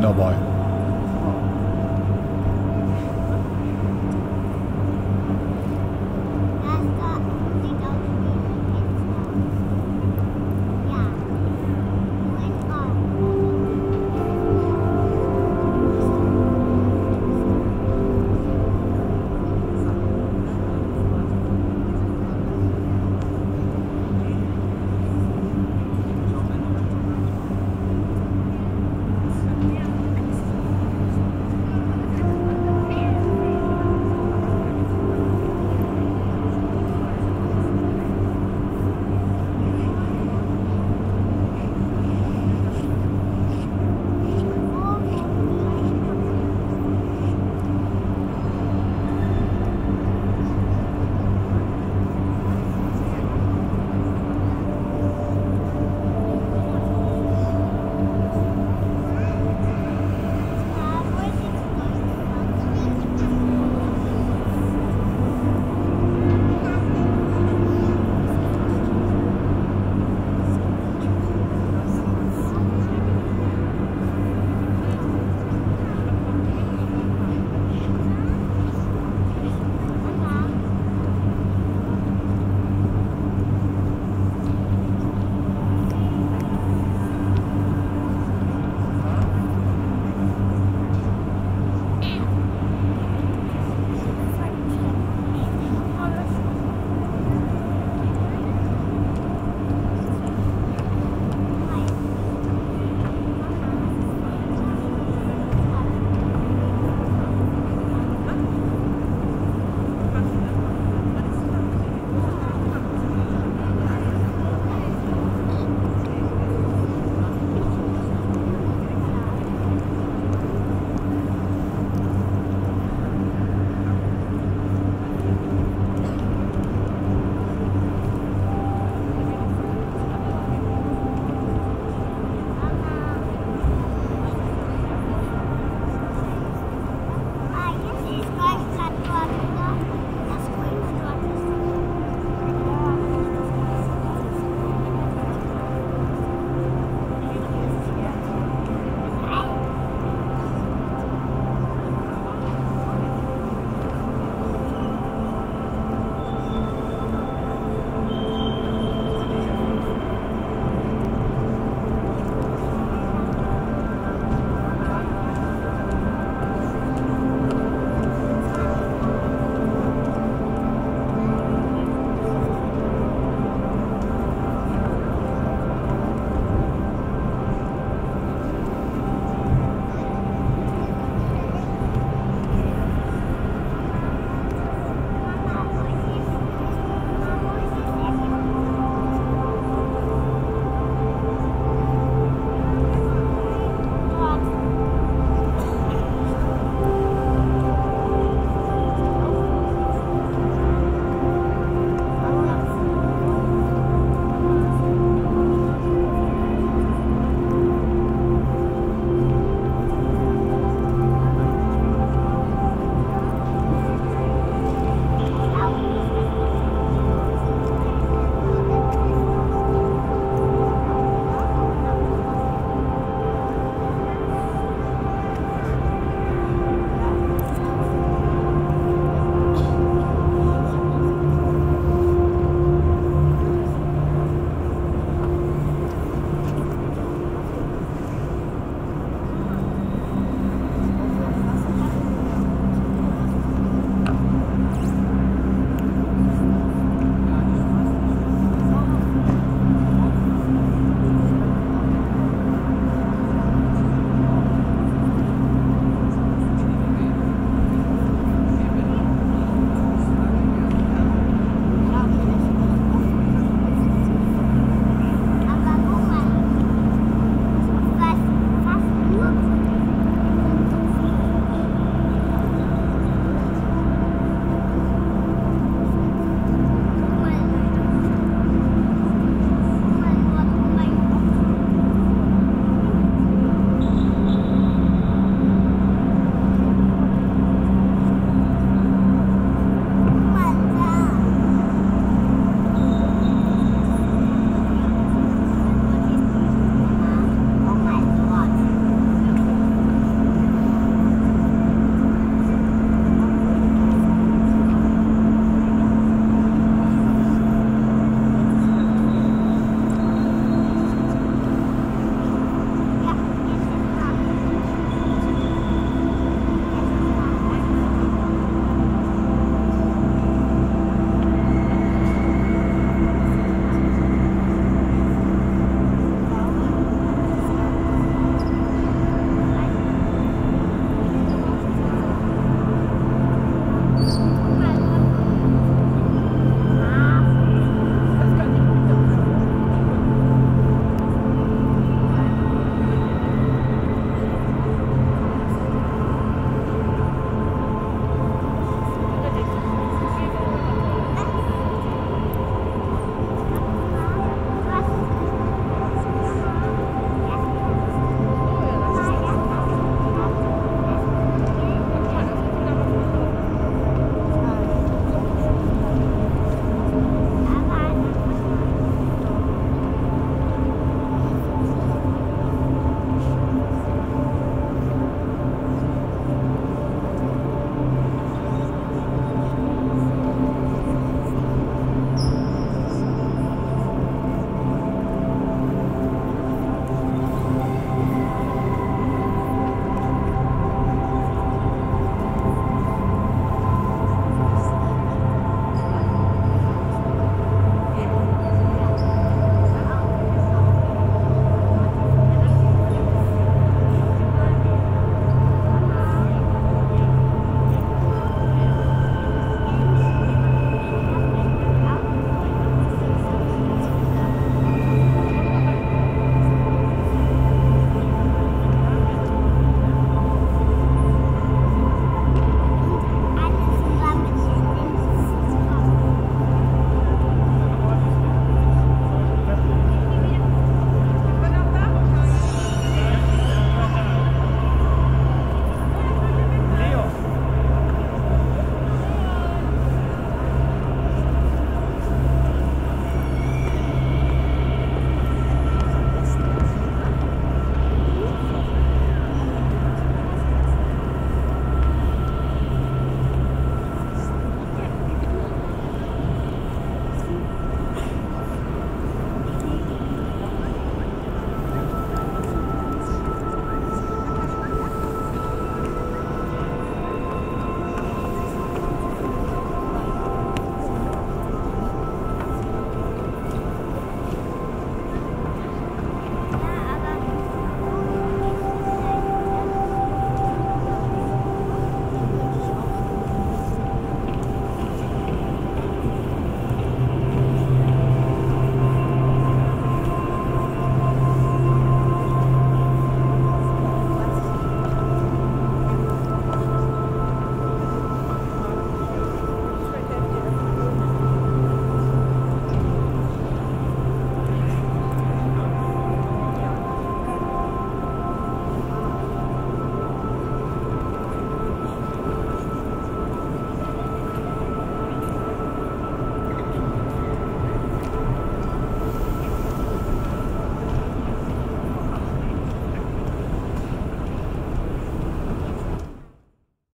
dabei.